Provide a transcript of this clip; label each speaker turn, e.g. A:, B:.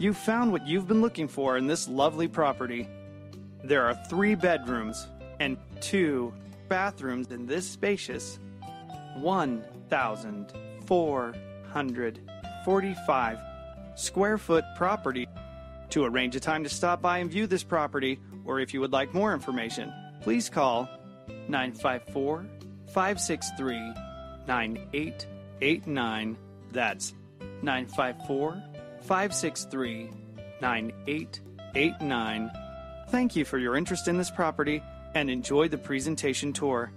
A: You've found what you've been looking for in this lovely property. There are three bedrooms and two bathrooms in this spacious 1,445 square foot property. To arrange a time to stop by and view this property, or if you would like more information, please call 954 563 9889. That's 954 563 9889. Thank you for your interest in this property and enjoy the presentation tour.